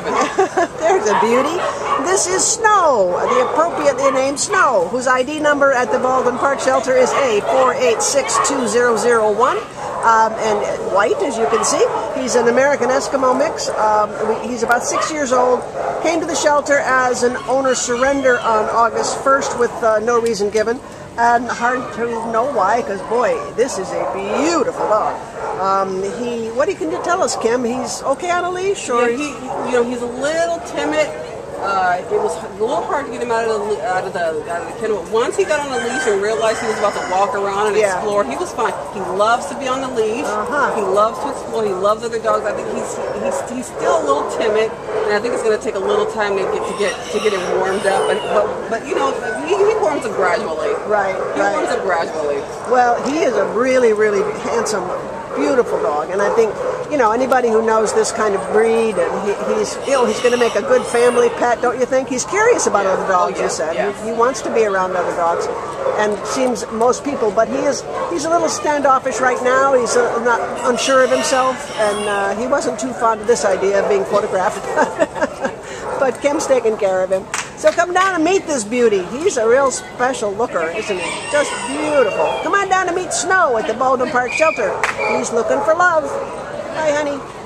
heaven. There's a beauty. This is Snow, the appropriately named Snow, whose ID number at the Baldwin Park Shelter is A4862001. Um, and white, as you can see. He's an American Eskimo mix. Um, he's about six years old. Came to the shelter as an owner surrender on August 1st with uh, no reason given. And hard to know why, because boy, this is a beautiful dog. Um, he, what he can you tell us, Kim? He's okay on a leash, or yeah, he, you know, he's a little timid. Uh, it was a little hard to get him out of the out of the out of the kennel. But once he got on the leash and realized he was about to walk around and Yeah. explore, he was fine. He loves to be on the leash. Uh-huh. He loves to explore. He loves other dogs. I think he's he's he's still a little timid, and I think it's going to take a little time to get to get to get him warmed up. And, but but you know, he, he warms up gradually. Right, He right. warms up gradually. Well, he is a really, really handsome, beautiful dog, and I think you know anybody who knows this kind of breed, and he, he's you know he's going to make a good family pet, don't you think? He's curious about Yeah. other dogs. Oh, yeah, You said yeah. he, he wants to be around other dogs, and seems most people, but he is he's a little standoffish right now. He's uh, not unsure of himself, and uh, he wasn't too fond of this idea of being photographed. but Kim's taking care of him. So come down and meet this beauty. He's a real special looker, isn't he? Just beautiful. Come on down to meet Snow at the Baldwin Park Shelter. He's looking for love. Bye, honey.